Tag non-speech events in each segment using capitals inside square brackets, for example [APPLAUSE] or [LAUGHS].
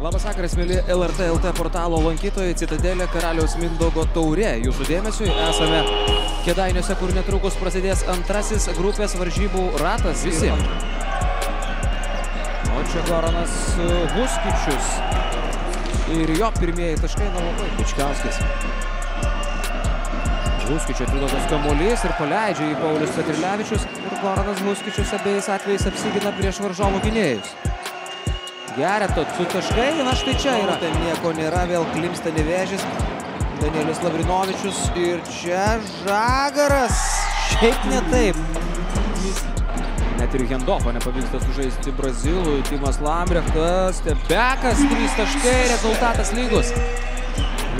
Labas vakaras, mėly LRT LT portalo lankytojai, Citadelė Karaliaus Mindogo taurė. Jūsų dėmesiui esame Kedainiuose, kur netrukus prasidės antrasis grupės varžybų ratas. Visi. O čia Goranas Huskičius. Ir jo pirmieji taškai nelabai. Bičkauskis. Huskičio atiduotas kamuolys ir paleidžia į Paulius Petrilevičius. Ir Goranas Huskičius abiejais atvejais apsigina prieš varžovų gynėjus. Gereto su taškai, na štai čia yra. Ten nieko nėra, vėl klimsta nevėžis. Danielis Lavrinovičius ir čia Žagaras. Šiaip ne taip. Net ir Hendofą nepavyksta sužaisti Brazilui. Timas Lambrechtas, Tebekas, 3 taškai, rezultatas lygus.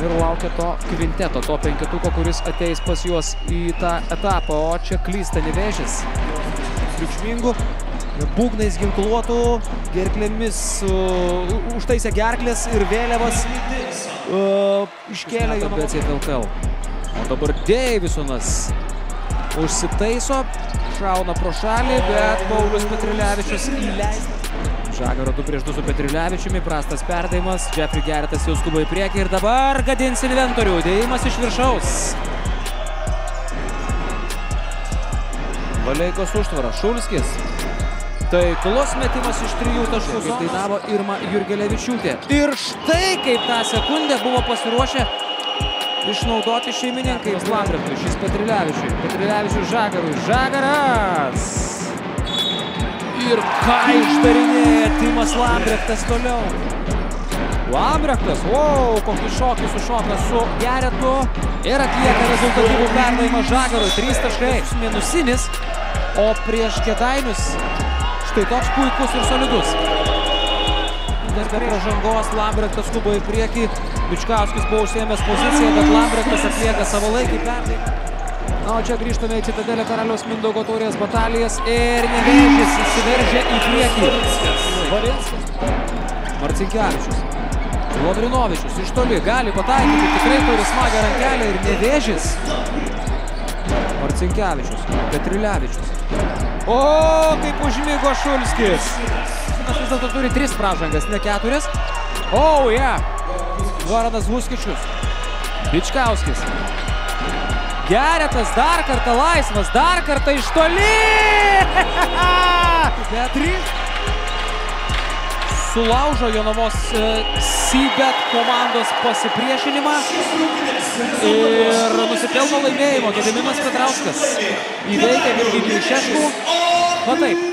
Ir laukia to kvinteto, to penketuko, kuris ateis pas juos į tą etapą. O čia klysta nevėžis. Triukšmingų būgnais ginkluotų, gerklėmis uh, užtaisė gerklės ir vėliavas uh, iškėlė jo BC LKL. O dabar Deivisonas užsitaiso, šauna pro šalį, bet Paulius Petrilevičius įleista. Žagaro 2 prieš 2 su Petrilevičiumi, prastas perdavimas, Jeffrey Geretas jau skuba į priekį ir dabar gadins inventorių, dėjimas iš viršaus. Valeikos užtvara, Šulskis, Taiklus metimas iš trijų taškų. Kaip dainavo Irma Jurgelevičiūtė. Ir štai kaip tą sekundę buvo pasiruošę išnaudoti šeimininkai Lambertui. Šis Petrilevičiui. Petrilevičius Žagarui. Žagaras! Ir ką išdarinėja Timas Lambrechtas toliau. Lambrechtas, wow, kokį šokį sušoka su Geretu ir atlieka rezultatyvų perdavimą Žagarui. Trys taškai, minusinis, o prieš Kedainius Štai toks puikus ir solidus. Dar be pražangos Lambrechtas skuba į priekį. Bičkauskis buvo užsiemęs poziciją, bet Lambrechtas atlieka savo laikį perdavimą. Na, o čia grįžtame į Citadelę Karaliaus Mindaugo taurės batalijas ir nevėžys įsiveržia į priekį. Valinskas. Marcinkevičius. Lavrinovičius iš toli gali pataikyti, tikrai turi smagę rankelę ir nevėžys. Marcinkevičius, Petrilevičius. O, kaip užmygo Šulskis. Mes vis dėlto turi tris pražangas, ne keturias. O, oh, yeah. Goranas Huskičius. Bičkauskis. Geretas dar kartą laisvas, dar kartą iš toli. [LAUGHS] Sulaužo Jonavos e, Sybet komandos pasipriešinimą ir nusipelno laimėjimo Gediminas Petrauskas. Įveikia Virginijų Šeškų. Va taip,